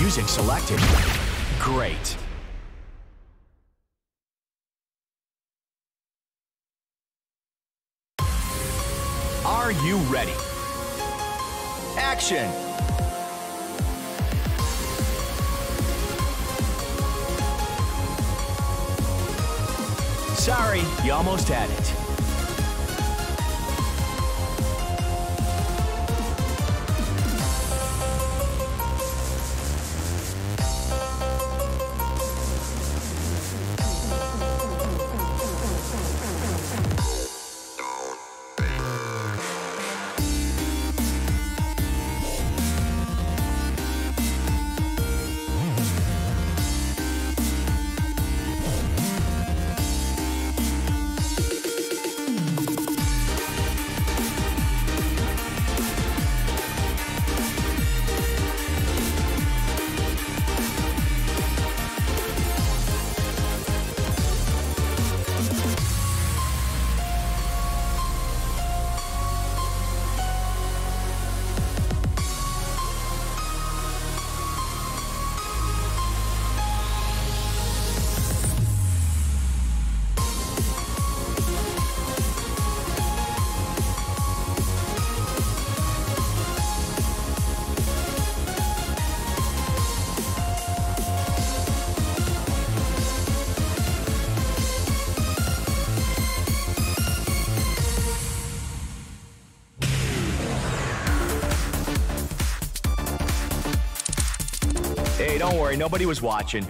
Music selected. Great. Are you ready? Action! Sorry, you almost had it. Hey, don't worry, nobody was watching.